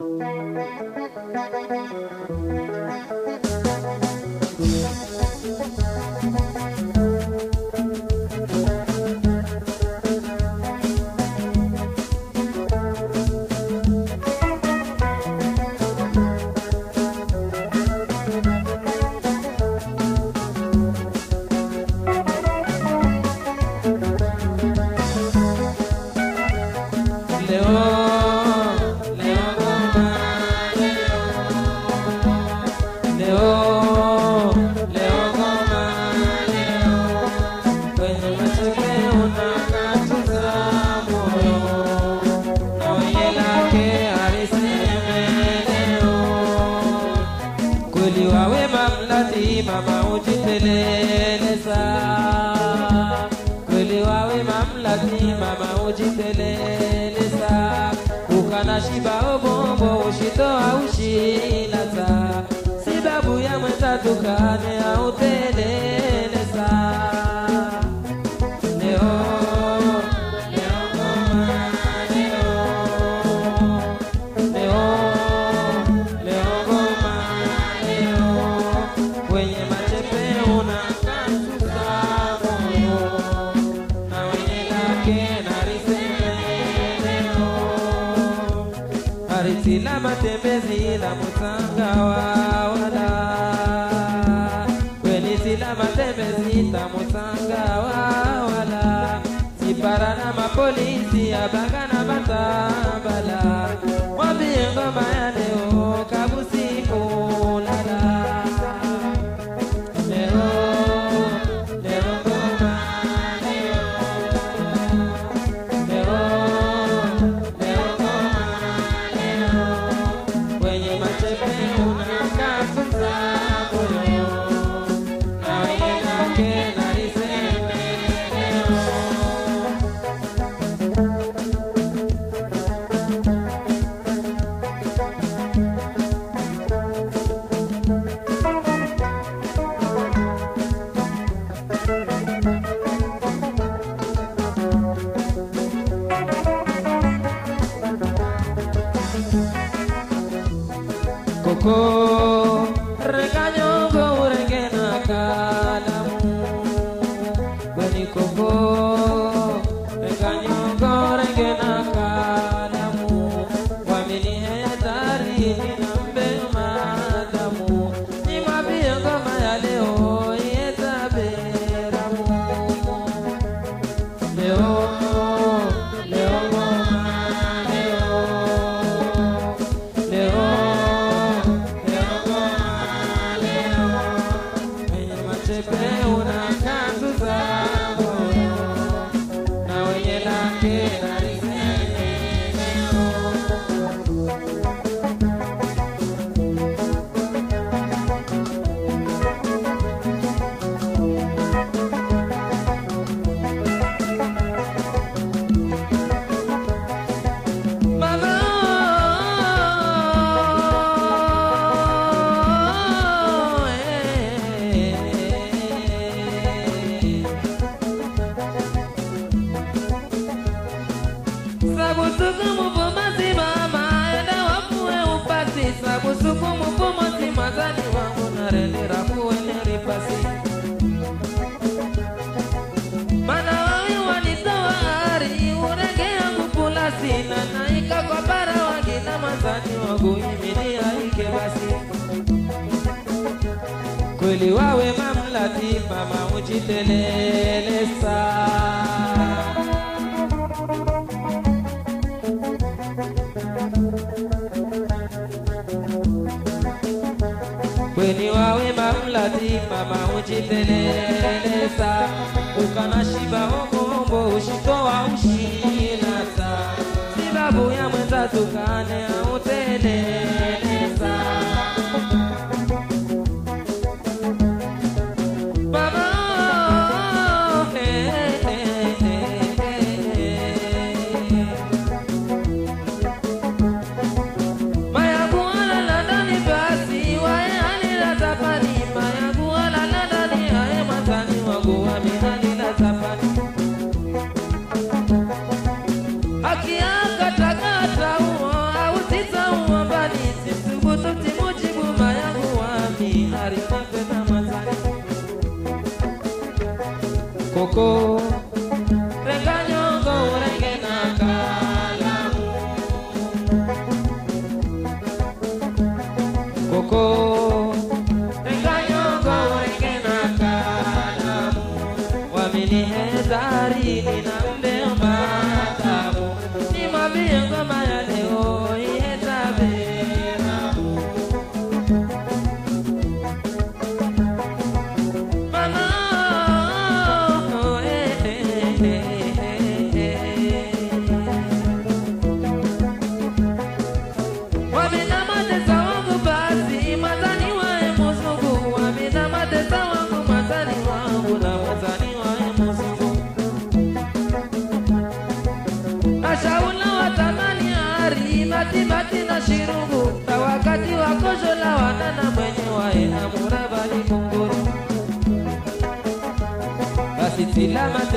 Thank you.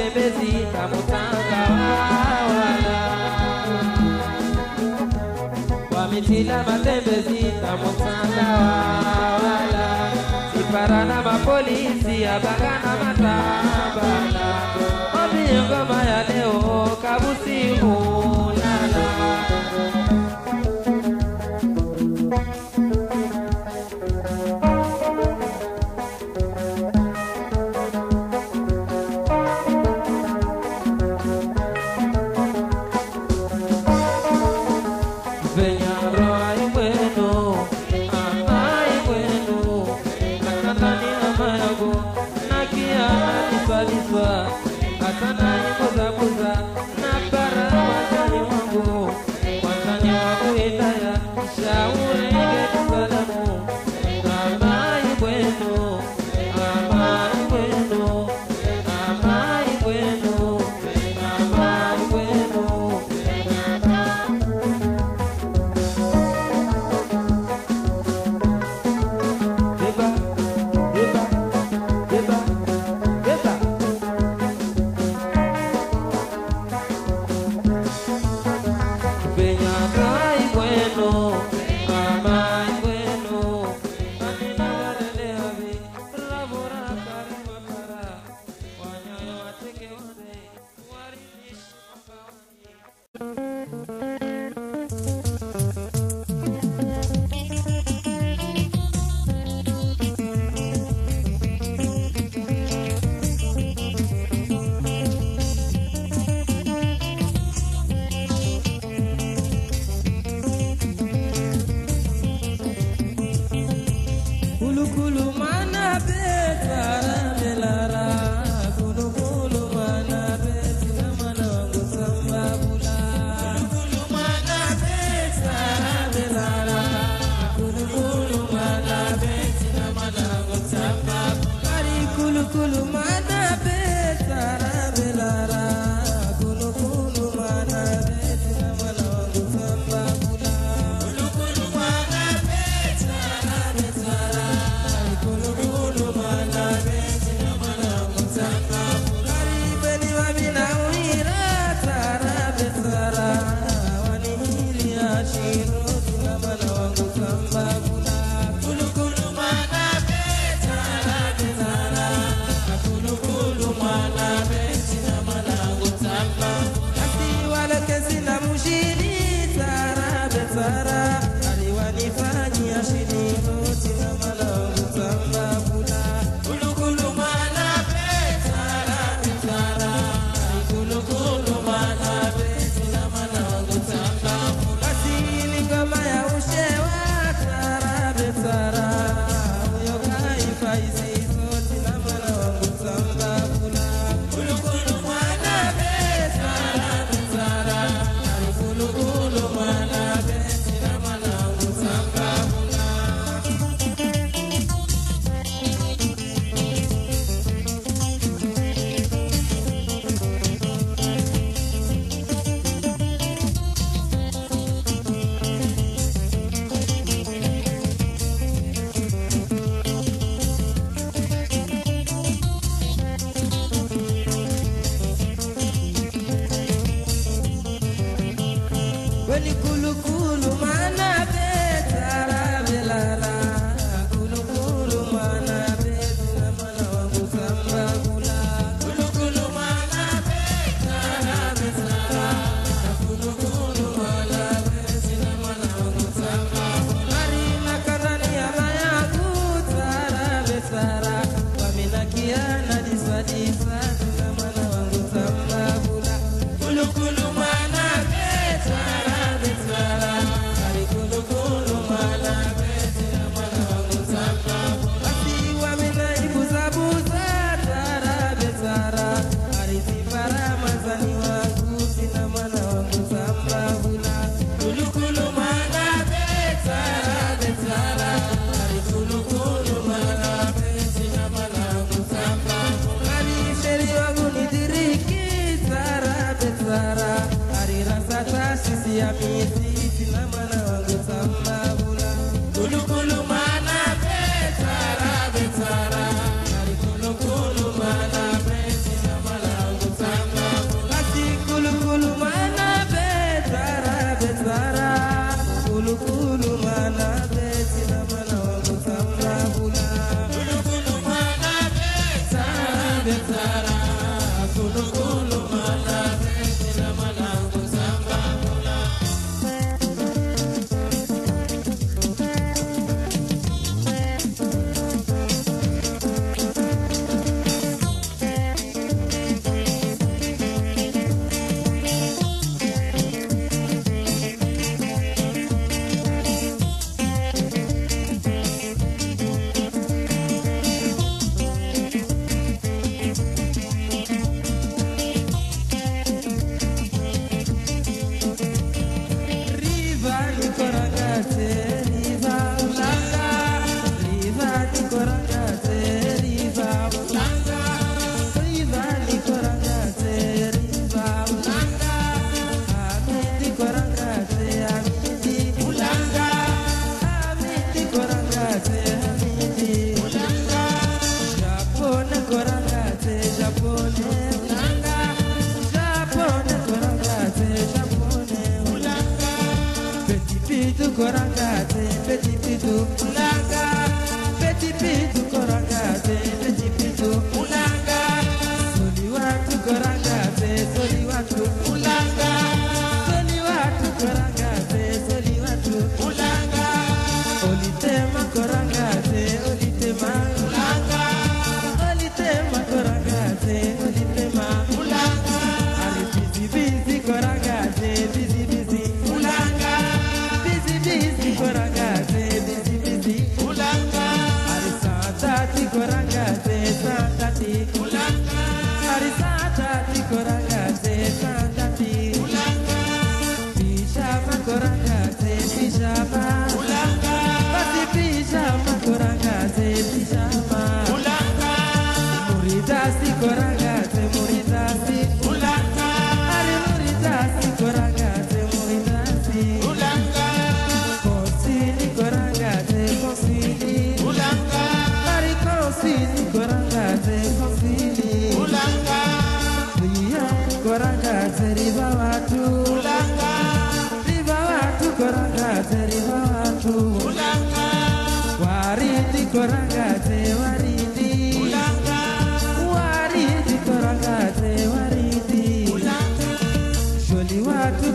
bebezita mutanga wala. Wamitila matembezita mutanga wala. Siparana mapolisi abagana obi yungo ya leo kabusi hula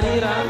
rira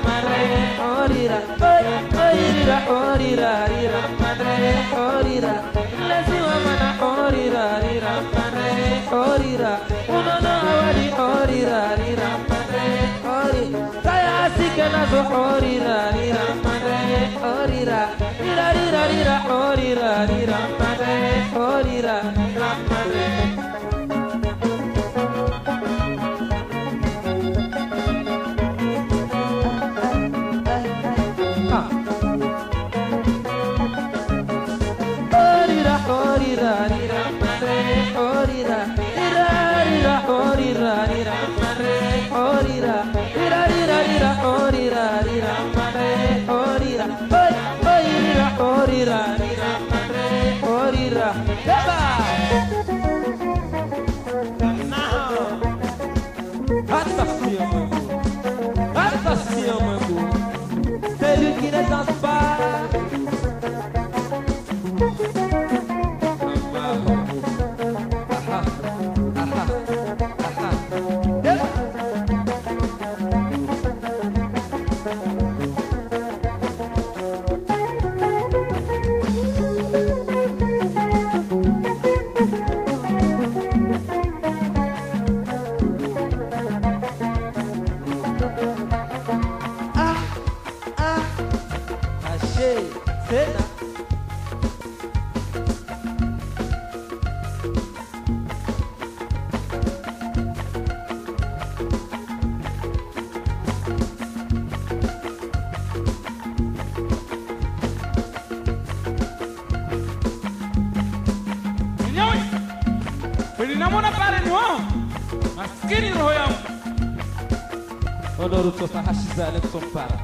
زالت صفارة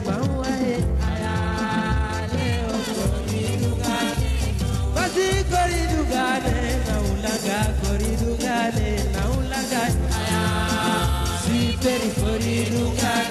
periferia do carro.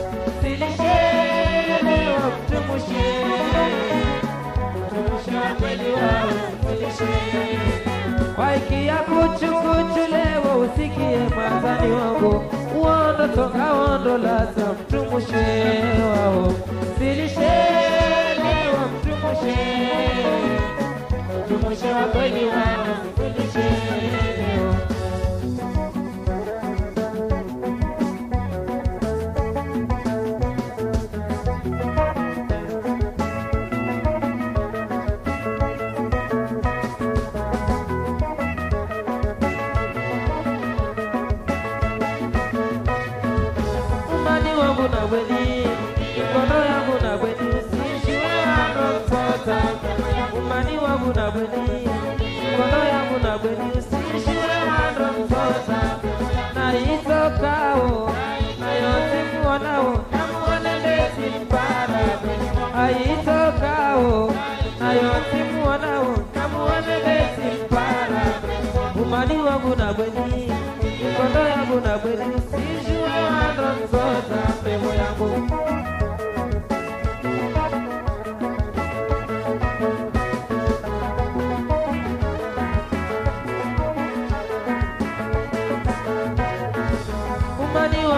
kwa ikia kuchukuchu leo usikie mwazani wangu wondo toka wondo laza mtumushe wao. Silishelewa mtumushe. Mtumushe wa kweli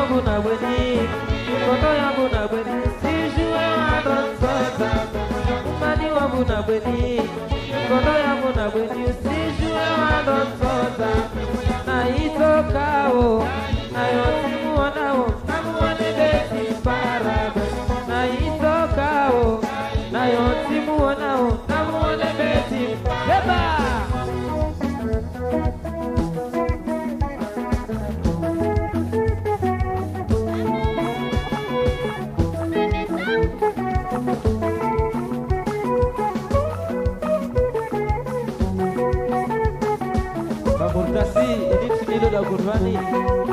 buna buni, koto ya buna buni, siju ya adon sota. Mani wa buna buni, koto ya buna buni, siju ya adon. Na itoka o, na yotimu o. Kurvani.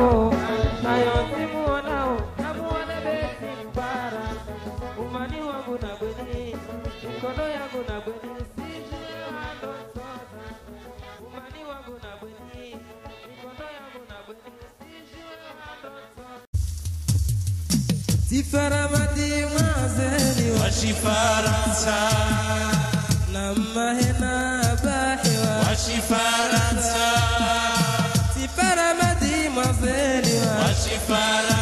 nao nayo na bweni hena bahewa wa para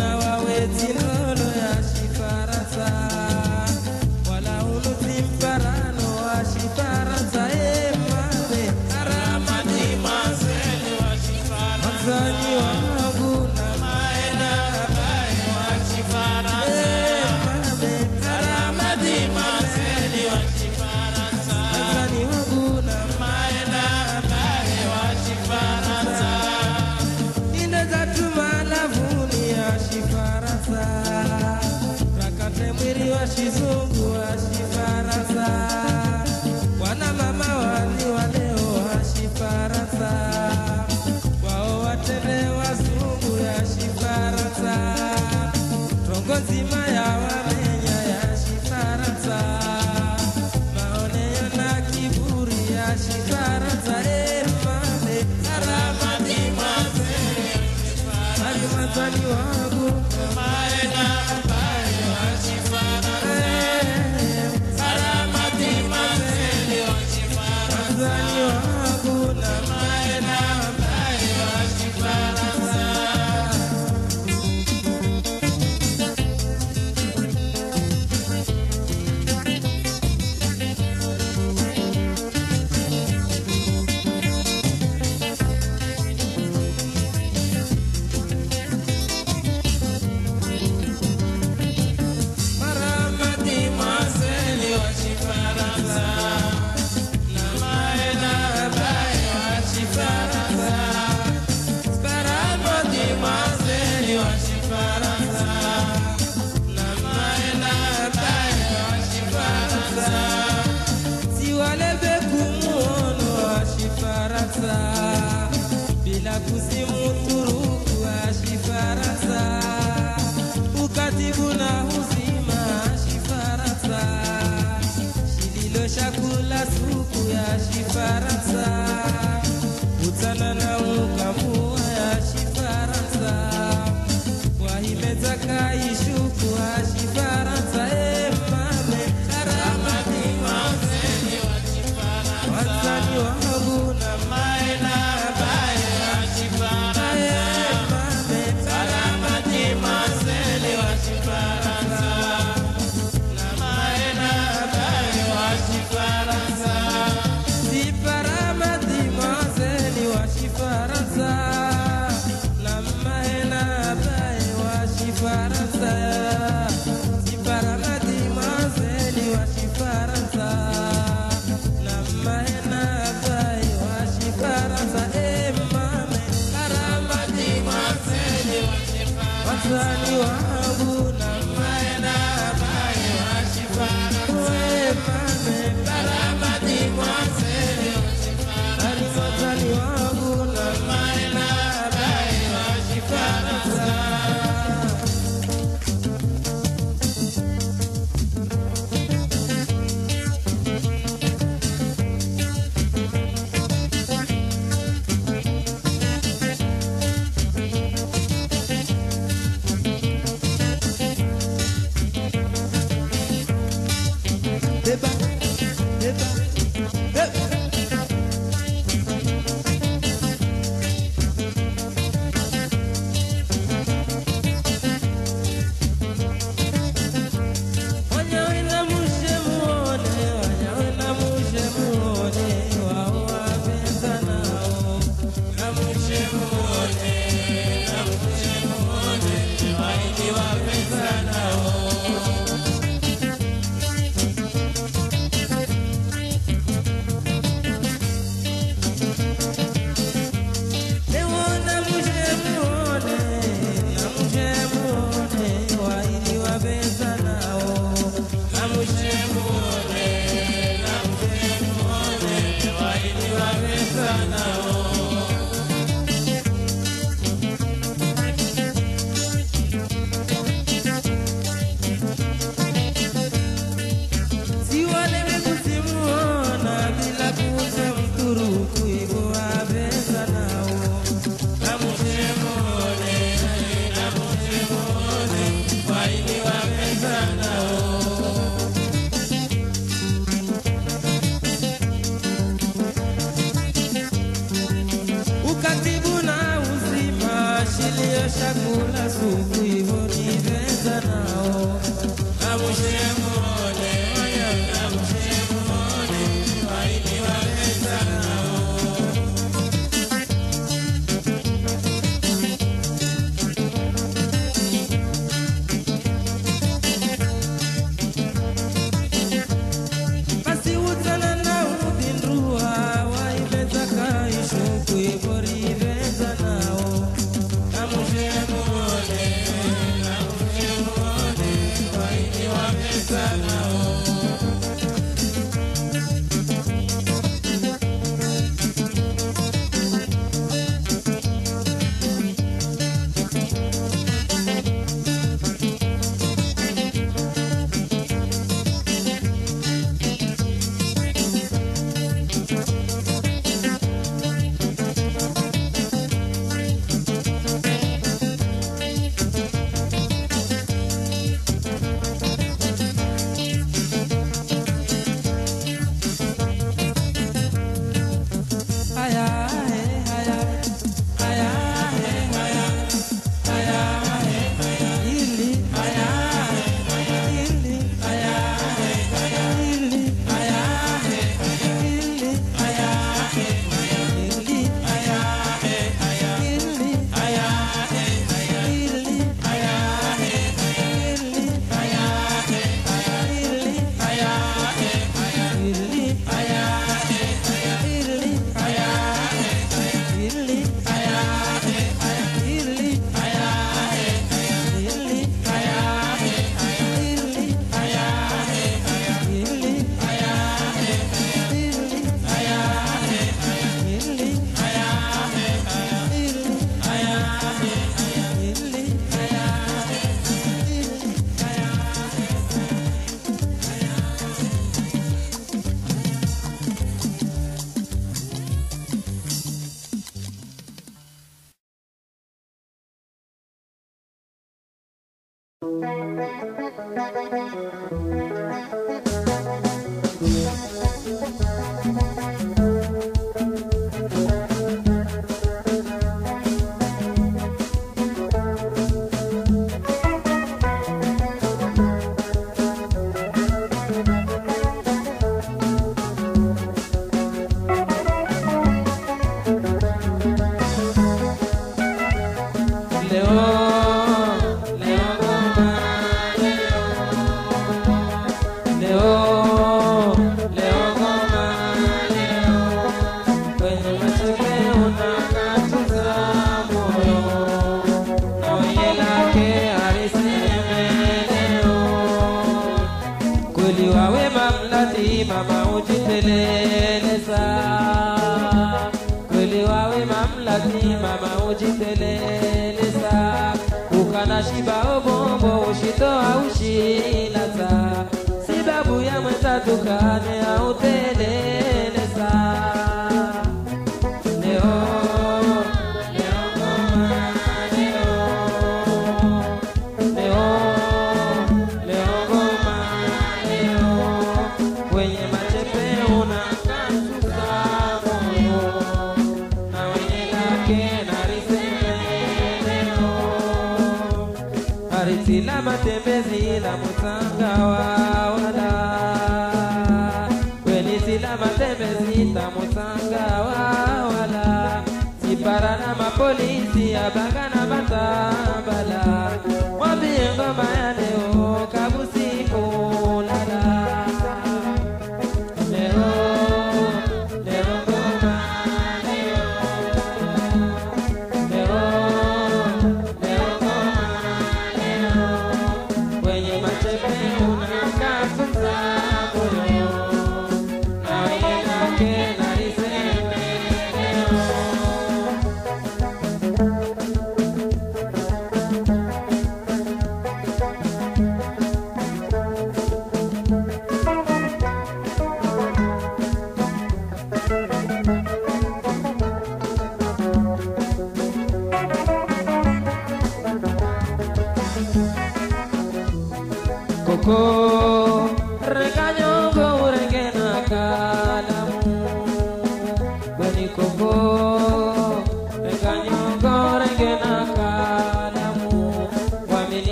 now I wait you.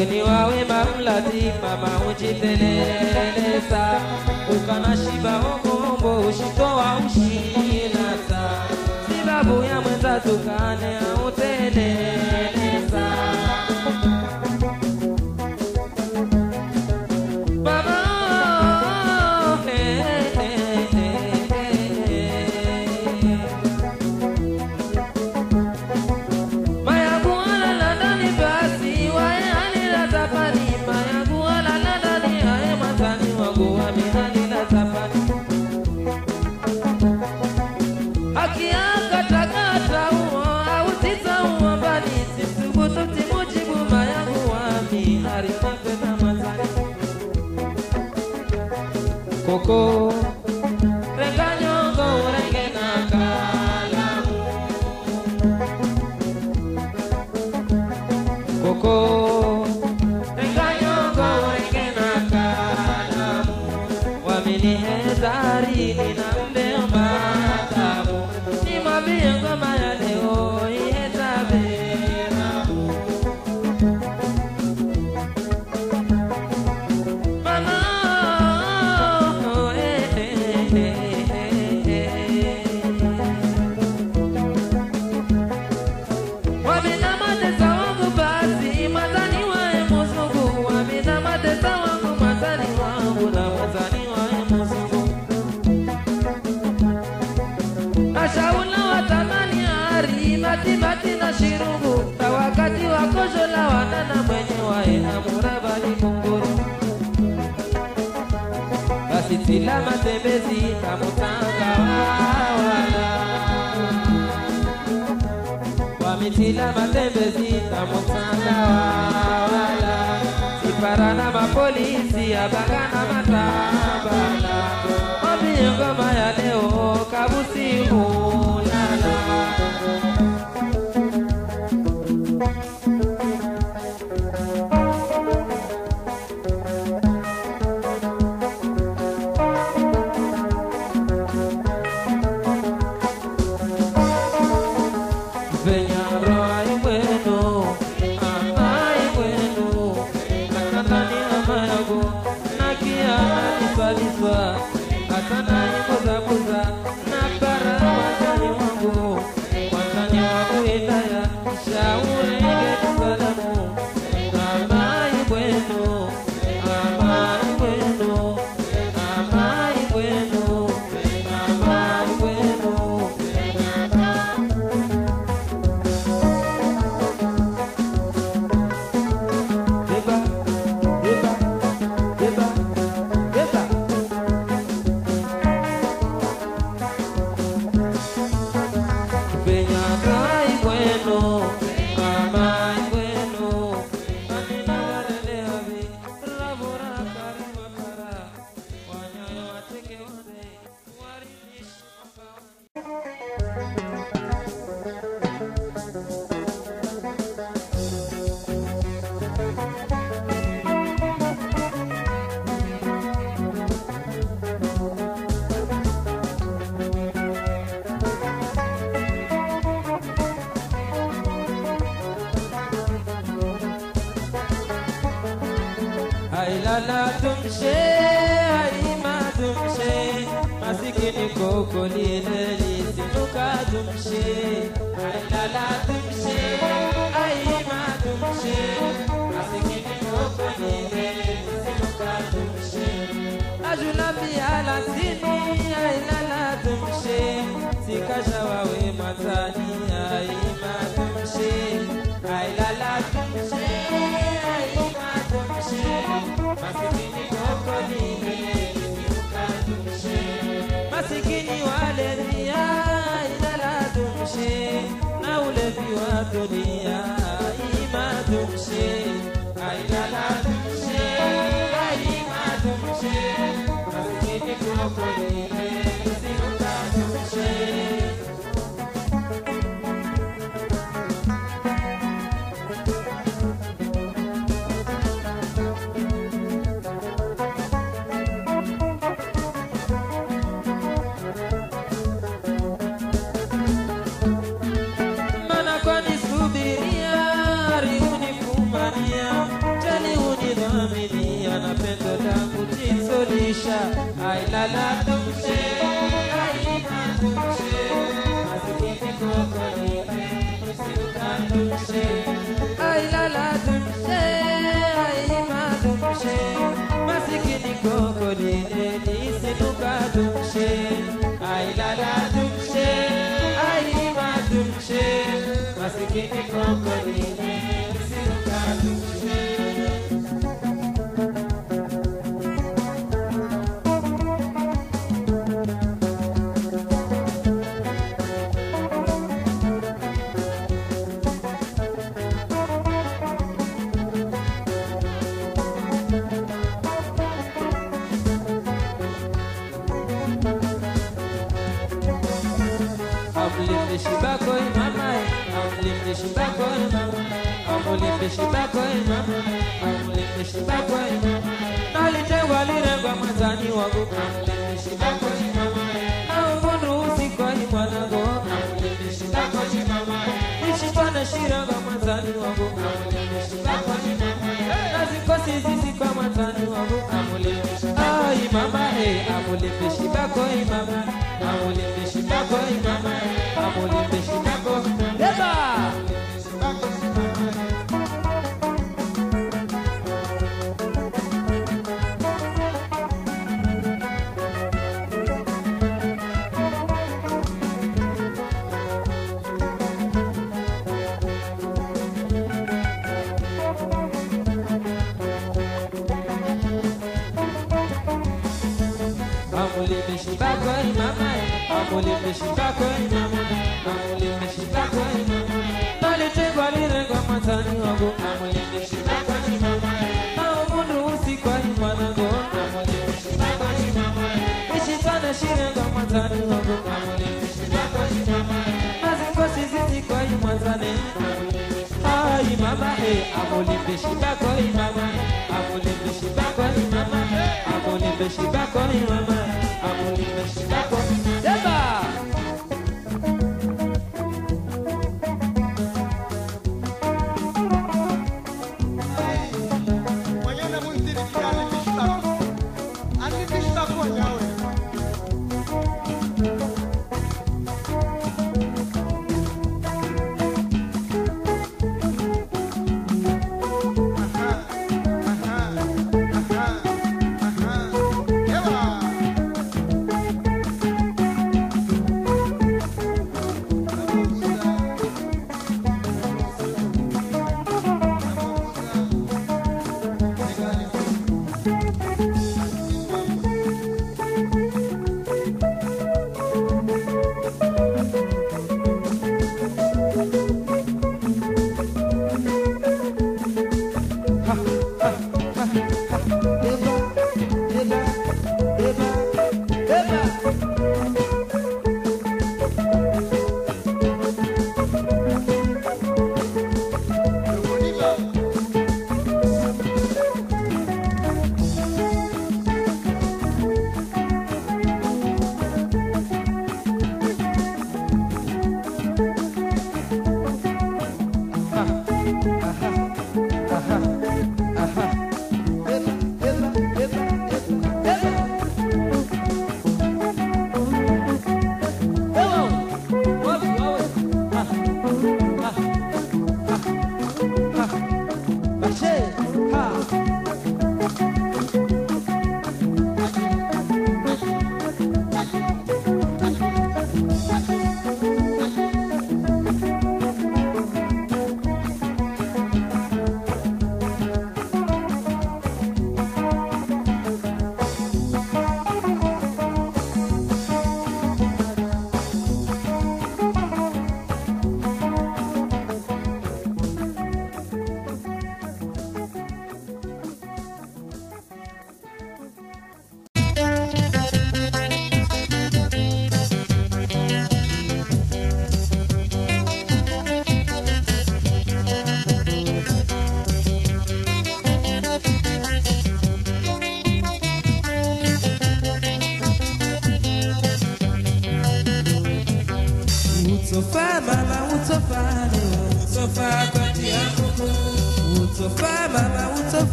Mweni wawe mamlati mama ujiteleleza Ukanashiba ukombo ushitowa ushinasa Sibabu ya mwenza tukane auteleza bila matembezi tamutanda wala sipara na mapolisi abagana matambala. Ya leo kabusi hulala for Ay la la Türkçe, ay ma Türkçe, maske ikrokoni. sisi kama tanu abu amule ah imama eh amule bishi bako imama amule bishi bako imama amule bishi bako. we amòlèbè ṣì bá kọ́ ìmàmà amòlèbè ṣì bá kọ́ ìmàmà amòlèbè ṣì bá kọ́ ìmàmà amòlèbè ṣì bá kọ́ ìmàmà.